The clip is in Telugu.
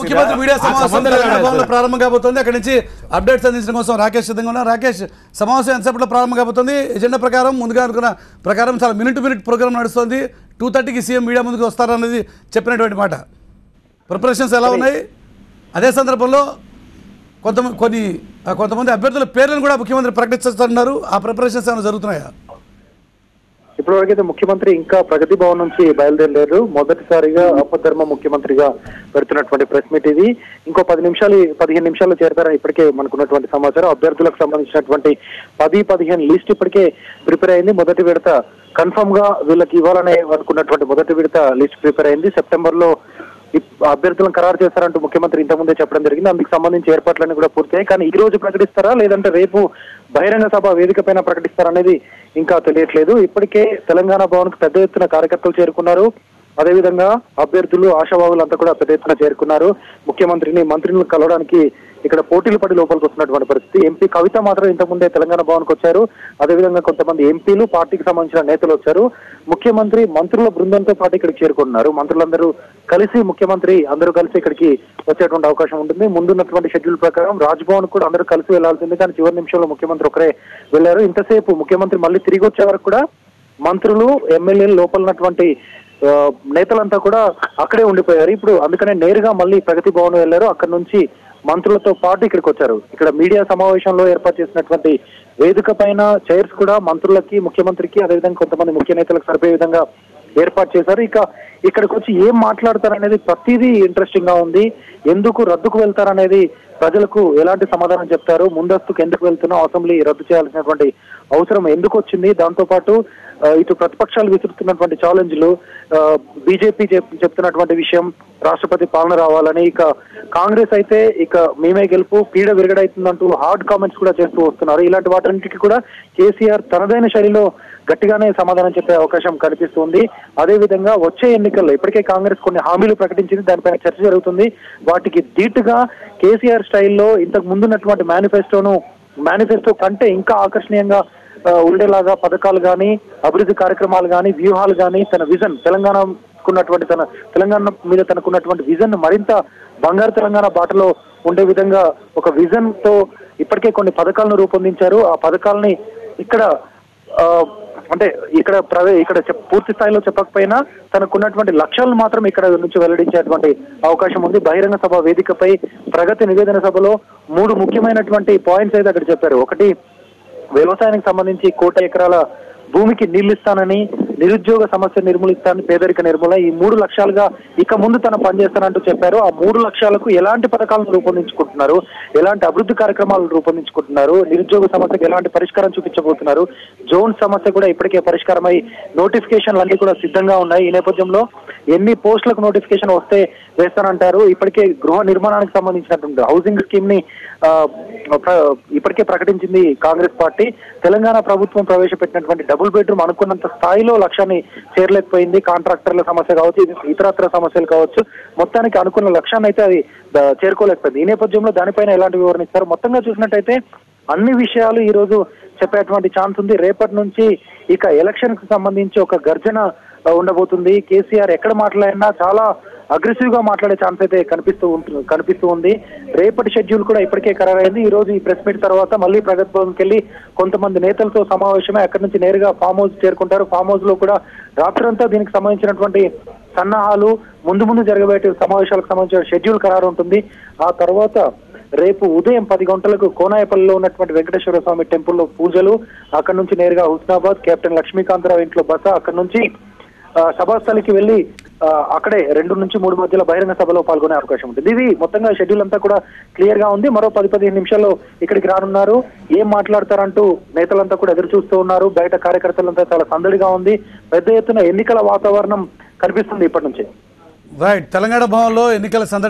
ముఖ్యమంత్రి మీడియా సమావేశం ప్రారంభం కాబోతుంది. అక్కడి నుంచి అప్డేట్స్ అందించడం కోసం రాకేష్ సిద్ధంగా ఉన్నారు రాకేష్ సమావేశం ఎంతసేపట్లో ప్రారంభం కాబోతుంది? ఎజెండా ప్రకారం ముందుగా అనుకున్న ప్రకారం చాలా మినిట్ మినిట్ ప్రోగ్రామ్ నడుస్తుంది. టూ థర్టీకి సీఎం మీడియా ముందుకు వస్తారన్నది చెప్పినటువంటి మాట. ప్రిపరేషన్స్ ఎలా ఉన్నాయి? అదే సందర్భంలో కొంత కొన్ని కొంతమంది అభ్యర్థుల పేర్లను కూడా ముఖ్యమంత్రి ప్రకటిస్తున్నారు ఆ ప్రిపరేషన్స్ ఏమైనా జరుగుతున్నాయా? ఇప్పటివరకైతే ముఖ్యమంత్రి ఇంకా ప్రగతి భవన్ నుంచి బయలుదేరలేరు మొదటిసారిగా అపధర్మ ముఖ్యమంత్రిగా పెడుతున్నటువంటి ప్రెస్ మీట్ ఇది. ఇంకో పది నిమిషాలు పదిహేను నిమిషాల్లో చేరతారని ఇప్పటికే మనకున్నటువంటి సమాచారం. అభ్యర్థులకు సంబంధించినటువంటి పది పదిహేను లిస్ట్ ఇప్పటికే ప్రిపేర్ అయింది. మొదటి విడత కన్ఫర్మ్గా వీళ్ళకి ఇవ్వాలనే అనుకున్నటువంటి మొదటి విడత లిస్ట్ ప్రిపేర్ అయింది. సెప్టెంబర్లో అభ్యర్థులను ఖరారు చేస్తారంటూ ముఖ్యమంత్రి ఇంతకుముందే చెప్పడం జరిగింది. అందుకు సంబంధించి ఏర్పాట్లన్నీ కూడా పూర్తయ్యాయి. కానీ ఈ రోజు ప్రకటిస్తారా? లేదంటే రేపు బహిరంగ సభ వేదిక పైన ప్రకటిస్తారా అనేది ఇంకా తెలియట్లేదు. ఇప్పటికే తెలంగాణ భవన్కు పెద్ద ఎత్తున కార్యకర్తలు చేరుకున్నారు. అదేవిధంగా అభ్యర్థులు ఆశావాహులు అంతా కూడా పెద్ద ఎత్తున చేరుకున్నారు. ముఖ్యమంత్రిని మంత్రులను కలవడానికి ఇక్కడ పోటీలు పడి లోపలికి వస్తున్నటువంటి పరిస్థితి. ఎంపీ కవిత మాత్రం ఇంతకుముందే తెలంగాణ భవన్కి వచ్చారు. అదేవిధంగా కొంతమంది ఎంపీలు పార్టీకి సంబంధించిన నేతలు వచ్చారు. ముఖ్యమంత్రి మంత్రుల బృందంతో పాటు ఇక్కడికి చేరుకుంటున్నారు. మంత్రులందరూ కలిసి ముఖ్యమంత్రి అందరూ కలిసి ఇక్కడికి వచ్చేటువంటి అవకాశం ఉంటుంది. ముందున్నటువంటి షెడ్యూల్ ప్రకారం రాజ్భవన్ కూడా అందరూ కలిసి వెళ్ళాల్సింది. కానీ చివరి నిమిషంలో ముఖ్యమంత్రి ఒకరే వెళ్ళారు. ఇంతసేపు ముఖ్యమంత్రి మళ్ళీ తిరిగి వచ్చే వరకు కూడా మంత్రులు ఎమ్మెల్యేలు లోపల ఉన్నటువంటి నేతలంతా కూడా అక్కడే ఉండిపోయారు. ఇప్పుడు అందుకనే నేరుగా మళ్ళీ ప్రగతి భవన్ వెళ్ళారు. అక్కడ నుంచి మంత్రులతో పాటు ఇక్కడికి వచ్చారు. ఇక్కడ మీడియా సమావేశంలో ఏర్పాటు చేసినటువంటి వేదిక పైన చైర్స్ కూడా మంత్రులకి ముఖ్యమంత్రికి అదేవిధంగా కొంతమంది ముఖ్య నేతలకు సరిపోయే విధంగా ఏర్పాటు చేశారు. ఇక ఇక్కడికి వచ్చి ఏం మాట్లాడతారనేది ప్రతిదీ ఇంట్రెస్టింగ్గా ఉంది. ఎందుకు రద్దుకు వెళ్తారనేది ప్రజలకు ఎలాంటి సమాధానం చెప్తారు? ముందస్తుకు ఎందుకు వెళ్తున్నాం అసెంబ్లీ రద్దు చేయాల్సినటువంటి అవసరం ఎందుకు వచ్చింది దాంతో పాటు ఇటు ప్రతిపక్షాలు విసురుతున్నటువంటి ఛాలెంజ్లు బీజేపీ చెప్తున్నటువంటి విషయం రాష్ట్రపతి పాలన రావాలని ఇక కాంగ్రెస్ అయితే ఇక మేమే గెలుపు పీడ విరగడైతుందంటూ హార్డ్ కామెంట్స్ కూడా చేస్తూ వస్తున్నారు. ఇలాంటి వాటన్నిటికీ కూడా కేసీఆర్ తనదైన శైలిలో గట్టిగానే సమాధానం చెప్పే అవకాశం కనిపిస్తుంది. అదే విధంగా వచ్చే ఎన్నికల్లో ఇప్పటికే కాంగ్రెస్ కొన్ని హామీలు ప్రకటించింది. దానిపైన చర్చ జరుగుతుంది. వాటికి ధీటుగా కేసీఆర్ స్టైల్లో ఇంతకు ముందున్నటువంటి మేనిఫెస్టోను మేనిఫెస్టో కంటే ఇంకా ఆకర్షణీయంగా ఉండేలాగా పథకాలు కానీ అభివృద్ధి కార్యక్రమాలు కానీ వ్యూహాలు కానీ తన విజన్ తెలంగాణకున్నటువంటి తన తెలంగాణ మీద తనకున్నటువంటి విజన్ మరింత బంగారు తెలంగాణ బాటలో ఉండే విధంగా ఒక విజన్తో ఇప్పటికే కొన్ని పథకాలను రూపొందించారు. ఆ పథకాలని ఇక్కడ ఆ, అంటే ఇక్కడ ప్రవే ఇక్కడ పూర్తి స్థాయిలో చెప్పకపోయినా తనకున్నటువంటి లక్ష్యాలను మాత్రం ఇక్కడ నుంచి వెల్లడించేటువంటి అవకాశం ఉంది. బహిరంగ సభ వేదికపై ప్రగతి నివేదన సభలో మూడు ముఖ్యమైనటువంటి పాయింట్స్ అయితే అక్కడ చెప్పారు. ఒకటి వ్యవసాయానికి సంబంధించి కోట ఎకరాల భూమికి నీళ్ళు ఇస్తానని నిరుద్యోగ సమస్య నిర్మూలిస్తాను పేదరిక నిర్మూలన ఈ మూడు లక్ష్యాలుగా ఇక ముందు తను పనిచేస్తానంటూ చెప్పారు. ఆ మూడు లక్ష్యాలకు ఎలాంటి పథకాలను రూపొందించుకుంటున్నారు? ఎలాంటి అభివృద్ధి కార్యక్రమాలు రూపొందించుకుంటున్నారు? నిరుద్యోగ సమస్యకు ఎలాంటి పరిష్కారం చూపించబోతున్నారు? జోన్ సమస్య కూడా ఇప్పటికే పరిష్కారమై నోటిఫికేషన్లు అన్ని కూడా సిద్ధంగా ఉన్నాయి. ఈ నేపథ్యంలో ఎన్ని పోస్టులకు నోటిఫికేషన్ వస్తే వేస్తానంటారు? ఇప్పటికే గృహ నిర్మాణానికి సంబంధించినటువంటి హౌసింగ్ స్కీమ్ని ఇప్పటికే ప్రకటించింది కాంగ్రెస్ పార్టీ. తెలంగాణ ప్రభుత్వం ప్రవేశపెట్టినటువంటి డబుల్ బెడ్రూమ్ అనుకున్నంత స్థాయిలో లక్ష్యాన్ని చేరలేకపోయింది. కాంట్రాక్టర్ల సమస్య కావచ్చు ఇతరత్ర సమస్యలు కావచ్చు. మొత్తానికి అనుకున్న లక్ష్యాన్ని అయితే అది చేరుకోలేకపోయింది. ఈ నేపథ్యంలో దానిపైన ఎలాంటి వివరణ ఇస్తారు? మొత్తంగా చూసినట్టయితే అన్ని విషయాలు ఈ రోజు చెప్పేటువంటి ఛాన్స్ ఉంది. రేపటి నుంచి ఇక ఎలక్షన్కు సంబంధించి ఒక గర్జన ఉండబోతుంది. కేసీఆర్ ఎక్కడ మాట్లాడినా చాలా అగ్రెసివ్గా మాట్లాడే ఛాన్స్ అయితే కనిపిస్తూ ఉంటుంది కనిపిస్తూ ఉంది. రేపటి షెడ్యూల్ కూడా ఇప్పటికే ఖరారైంది. ఈ రోజు ఈ ప్రెస్ మీట్ తర్వాత మళ్ళీ ప్రగతి భవన్కి వెళ్ళి కొంతమంది నేతలతో సమావేశమే అక్కడి నుంచి నేరుగా ఫామ్ హౌస్ చేరుకుంటారు. ఫామ్ హౌస్లో కూడా రాత్రంతా దీనికి సంబంధించినటువంటి సన్నాహాలు ముందు ముందు జరగబోయే సమావేశాలకు సంబంధించిన షెడ్యూల్ ఖరారు ఉంటుంది ఆ తర్వాత రేపు ఉదయం పది గంటలకు కోనాయపల్లిలో ఉన్నటువంటి వెంకటేశ్వర స్వామి టెంపుల్లో పూజలు అక్కడి నుంచి నేరుగా హుస్నాబాద్ కెప్టెన్ లక్ష్మీకాంతరావు ఇంట్లో బస అక్కడి నుంచి సభాస్థలికి వెళ్ళి అక్కడే రెండు నుంచి మూడు మధ్యలో బహిరంగ సభలో పాల్గొనే అవకాశం ఉంటుంది. ఇది మొత్తంగా షెడ్యూల్ అంతా కూడా క్లియర్గా ఉంది. మరో పది పదిహేను నిమిషాల్లో ఇక్కడికి రానున్నారు. ఏం మాట్లాడతారంటూ నేతలంతా కూడా ఎదురు చూస్తూ ఉన్నారు. బయట కార్యకర్తలంతా చాలా సందడిగా ఉంది. పెద్ద ఎత్తున ఎన్నికల వాతావరణం కనిపిస్తుంది ఇప్పటి నుంచి. రైట్ తెలంగాణ భవన్లో ఎన్నికల సందడి